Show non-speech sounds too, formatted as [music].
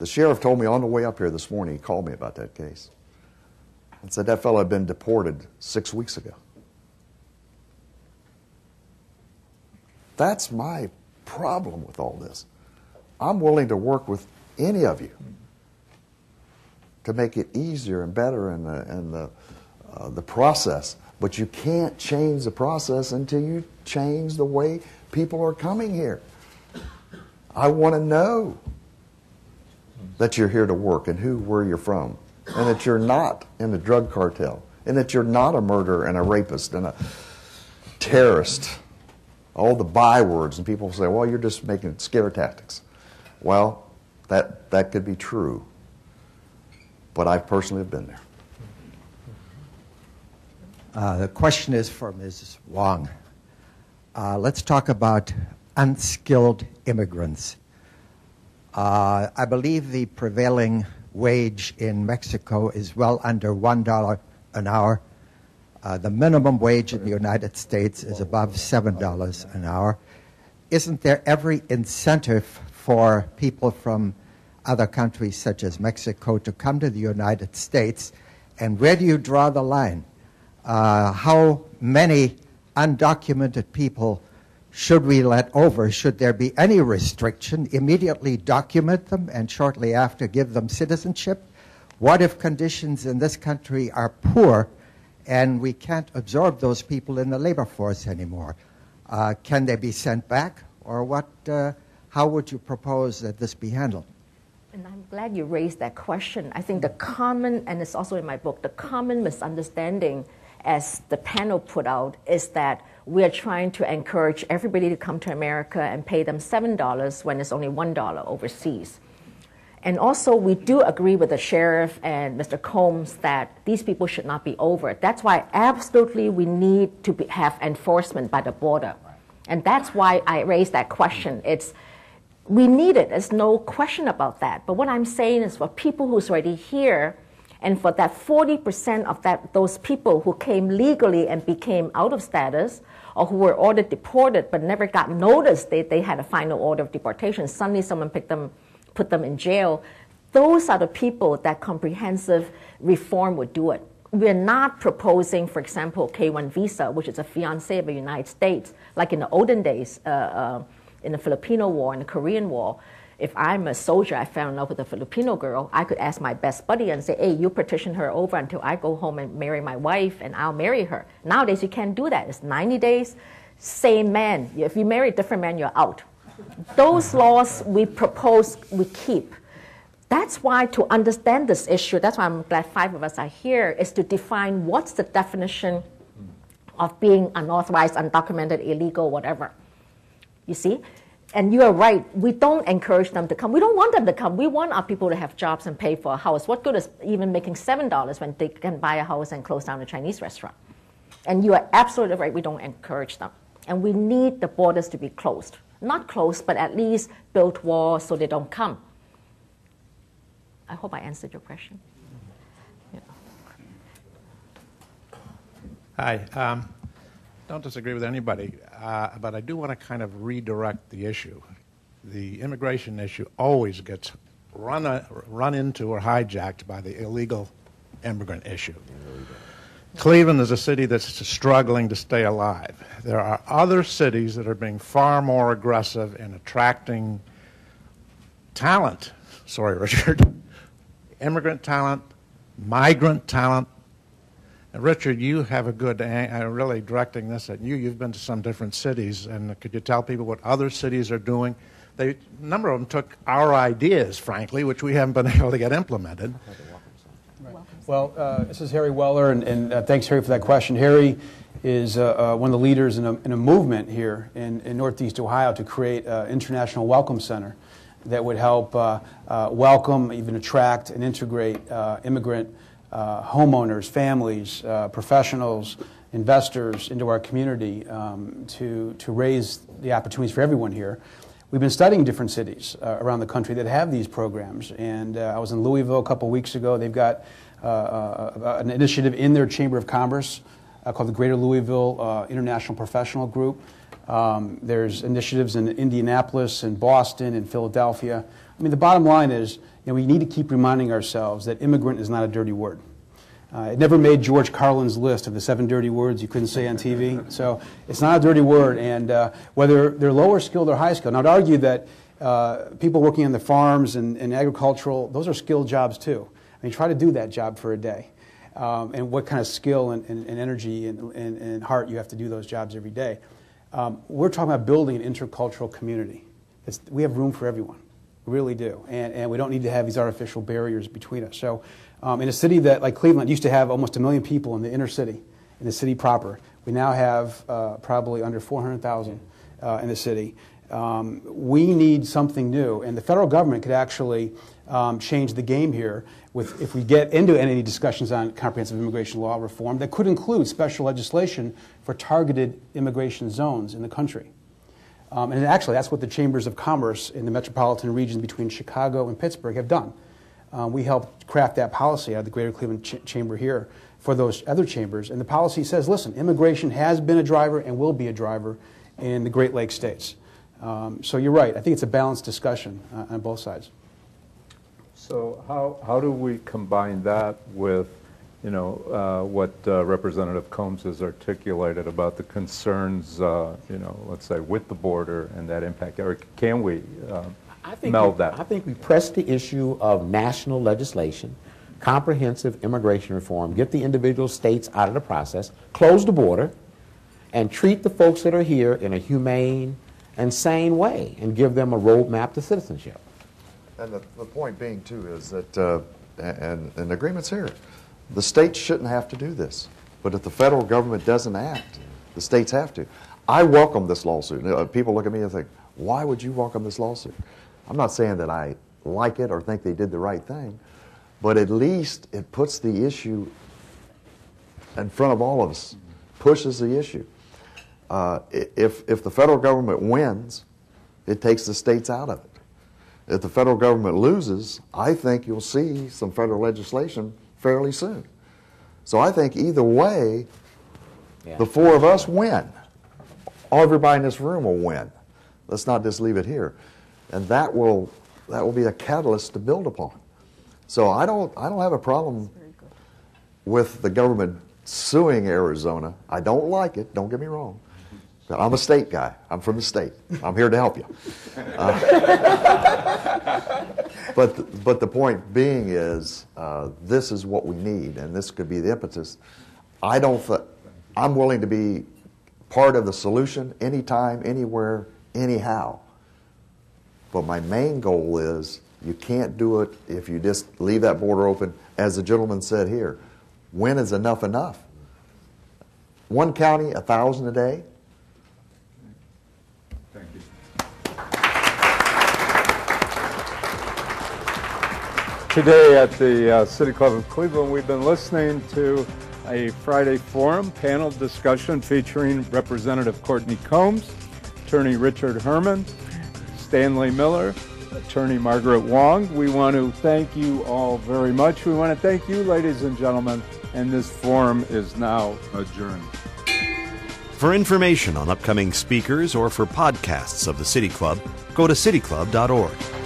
The sheriff told me on the way up here this morning, he called me about that case and said that fellow had been deported six weeks ago. That's my problem with all this. I'm willing to work with any of you to make it easier and better in the, in the, uh, the process. But you can't change the process until you change the way people are coming here. I want to know that you're here to work and who, where you're from, and that you're not in the drug cartel, and that you're not a murderer and a rapist and a terrorist. All the bywords, and people say, well, you're just making scare tactics. Well, that, that could be true, but I personally have been there. Uh, the question is for Ms. Wong. Uh, let's talk about unskilled immigrants. Uh, I believe the prevailing wage in Mexico is well under $1 an hour. Uh, the minimum wage in the United States is above $7 an hour. Isn't there every incentive for people from other countries such as Mexico to come to the United States? And where do you draw the line? Uh, how many undocumented people should we let over? Should there be any restriction? Immediately document them and shortly after give them citizenship? What if conditions in this country are poor and we can't absorb those people in the labor force anymore? Uh, can they be sent back? Or what, uh, how would you propose that this be handled? And I'm glad you raised that question. I think the common, and it's also in my book, the common misunderstanding as the panel put out is that we are trying to encourage everybody to come to America and pay them $7 when it's only $1 overseas. And also, we do agree with the sheriff and Mr. Combs that these people should not be over. That's why, absolutely, we need to be, have enforcement by the border. And that's why I raised that question. It's we need it. There's no question about that. But what I'm saying is for people who's already here, and for that 40% of that, those people who came legally and became out of status, or who were ordered deported but never got notice they, they had a final order of deportation, suddenly someone picked them, put them in jail. Those are the people that comprehensive reform would do it. We're not proposing, for example, K-1 visa, which is a fiancé of the United States, like in the olden days, uh, uh, in the Filipino War and the Korean War if I'm a soldier, I fell in love with a Filipino girl, I could ask my best buddy and say, hey, you petition her over until I go home and marry my wife and I'll marry her. Nowadays, you can't do that. It's 90 days, same man. If you marry a different man, you're out. Those laws we propose, we keep. That's why to understand this issue, that's why I'm glad five of us are here, is to define what's the definition of being unauthorized, undocumented, illegal, whatever. You see? And you are right. We don't encourage them to come. We don't want them to come. We want our people to have jobs and pay for a house. What good is even making seven dollars when they can buy a house and close down a Chinese restaurant? And you are absolutely right. We don't encourage them, and we need the borders to be closed. Not closed, but at least build walls so they don't come. I hope I answered your question. Yeah. Hi. Um, don't disagree with anybody, uh, but I do want to kind of redirect the issue. The immigration issue always gets run, a, run into or hijacked by the illegal immigrant issue. Cleveland is a city that's struggling to stay alive. There are other cities that are being far more aggressive in attracting talent. Sorry, [laughs] Richard. Immigrant talent, migrant talent, Richard, you have a good, uh, really directing this at you. You've been to some different cities, and could you tell people what other cities are doing? They, a number of them took our ideas, frankly, which we haven't been [laughs] able to get implemented. Well, uh, this is Harry Weller, and, and uh, thanks, Harry, for that question. Harry is uh, uh one of the leaders in a, in a movement here in, in, Northeast Ohio to create an international welcome center that would help uh, welcome, even attract, and integrate immigrant uh, homeowners, families, uh, professionals, investors into our community um, to, to raise the opportunities for everyone here. We've been studying different cities uh, around the country that have these programs. And uh, I was in Louisville a couple weeks ago. They've got uh, uh, an initiative in their Chamber of Commerce called the Greater Louisville International Professional Group. Um, there's initiatives in Indianapolis and Boston and Philadelphia. I mean, the bottom line is you know, we need to keep reminding ourselves that immigrant is not a dirty word. Uh, it never made George Carlin's list of the seven dirty words you couldn't say on TV. [laughs] So it's not a dirty word. And uh, whether they're lower skilled or high skilled, now I'd argue that uh, people working on the farms and, and, agricultural, those are skilled jobs too. I mean, try to do that job for a day. Um, and what kind of skill and, and, and energy and, and, heart you have to do those jobs every day. Um, we're talking about building an intercultural community. It's, we have room for everyone. Really do. And, and we don't need to have these artificial barriers between us. So um, in a city that, like Cleveland, used to have almost a million people in the inner city, in the city proper, we now have uh, probably under 400,000 uh, in the city. Um, we need something new, and the federal government could actually um, change the game here with, if we get into any discussions on comprehensive immigration law reform that could include special legislation for targeted immigration zones in the country. Um, and actually, that's what the chambers of commerce in the metropolitan regions between Chicago and Pittsburgh have done. Uh, we helped craft that policy out of the Greater Cleveland ch- Chamber here for those other chambers. And the policy says listen, immigration has been a driver and will be a driver in the Great Lakes states. Um, so you're right. I think it's a balanced discussion uh, on both sides. So how, how do we combine that with, you know, uh, what uh, Representative Combs has articulated about the concerns, uh, you know, let's say with the border and that impact? Eric, can we uh, I think meld we, that. I think we press the issue of national legislation, comprehensive immigration reform, get the individual states out of the process, close the border, and treat the folks that are here in a humane and sane way, and give them a roadmap to citizenship. And the, the point being, too, is that, uh, and, and agreement's here, the states shouldn't have to do this. But if the federal government doesn't act, the states have to. I welcome this lawsuit. Uh, people look at me and think, why would you welcome this lawsuit? I'm not saying that I like it or think they did the right thing, but at least it puts the issue in front of all of us, pushes the issue. Uh, if, if the federal government wins, it takes the states out of it. If the federal government loses, I think you'll see some federal legislation fairly soon. So I think either way, yeah. the four of us win. Everybody in this room will win. Let's not just leave it here and that will that will be a catalyst to build upon. So I don't I don't have a problem with the government suing Arizona. I don't like it. Don't get me wrong. I'm a state guy. I'm from the state. I'm here to help you. Uh, [laughs] but the, but the point being is uh, this is what we need, and this could be the impetus. I don't. Th- I'm willing to be part of the solution anytime, anywhere, anyhow. But my main goal is you can't do it if you just leave that border open. As the gentleman said here, when is enough enough? One county, a thousand a day. Today at the uh, City Club of Cleveland, we've been listening to a Friday forum panel discussion featuring Representative Courtney Combs, Attorney Richard Herman, Stanley Miller, Attorney Margaret Wong. We want to thank you all very much. We want to thank you, ladies and gentlemen, and this forum is now adjourned. For information on upcoming speakers or for podcasts of the City Club, go to cityclub.org.